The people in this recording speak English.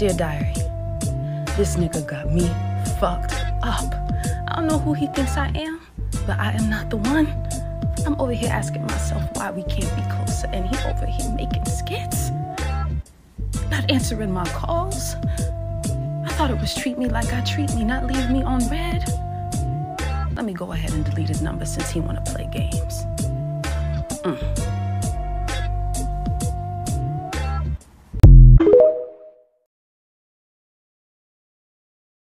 Dear Diary, this nigga got me fucked up. I don't know who he thinks I am, but I am not the one. I'm over here asking myself why we can't be closer, and he over here making skits. Not answering my calls. I thought it was treat me like I treat me, not leave me on read. Let me go ahead and delete his number since he wanna play games. Mm.